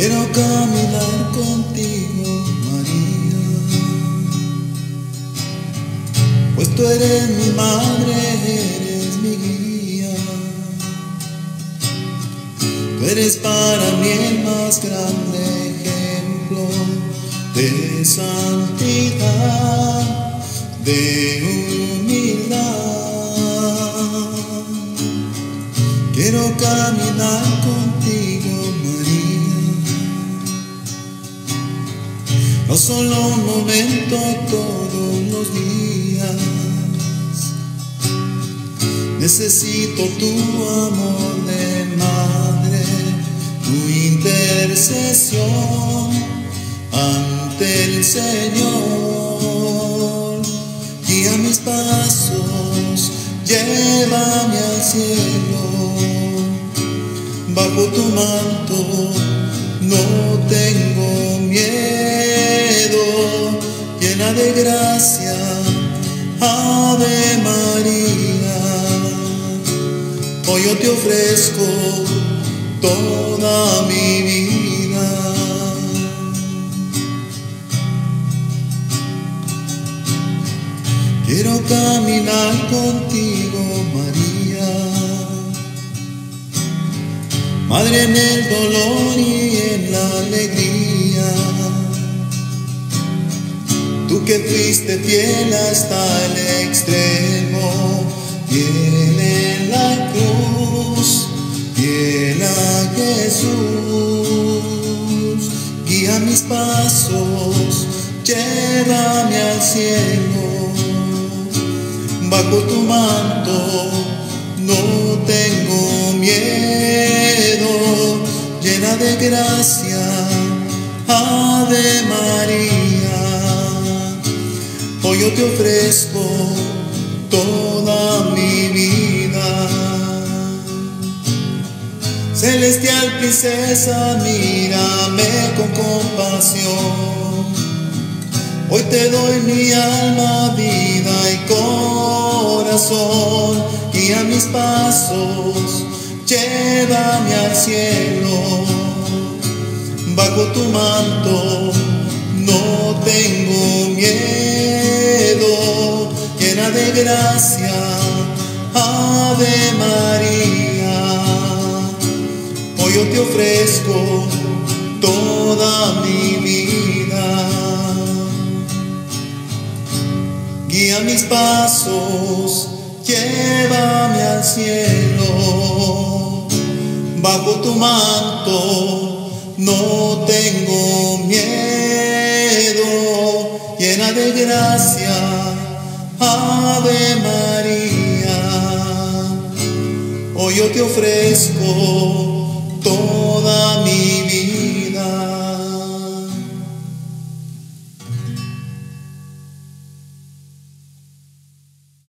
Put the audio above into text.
Quiero caminar contigo, María, pues tú eres mi madre, eres mi guía. Tú eres para mí el más grande ejemplo de santidad, de humildad. Quiero caminar contigo, No solo un momento, todos los días. Necesito tu amor de madre, tu intercesión ante el Señor. Guía mis pasos, llévame al cielo. Bajo tu manto no Hoy yo te ofrezco toda mi vida. Quiero caminar contigo, María. Madre en el dolor y en la alegría. Tú que fuiste fiel hasta el extremo, fiel en la cruz, fiel a Jesús. Guía mis pasos, llévame al cielo. Bajo tu manto no tengo miedo, llena de gracia, Ave María. Hoy yo te ofrezco toda Celestial princesa, mírame con compasión. Hoy te doy mi alma, vida y corazón. Guía mis pasos, llévame al cielo. Bajo tu manto no tengo miedo, llena de gracia, Ave María. Yo te ofrezco toda mi vida. Guía mis pasos, llévame al cielo. Bajo tu manto no tengo miedo, llena de gracia, Ave María. Hoy yo te ofrezco todo.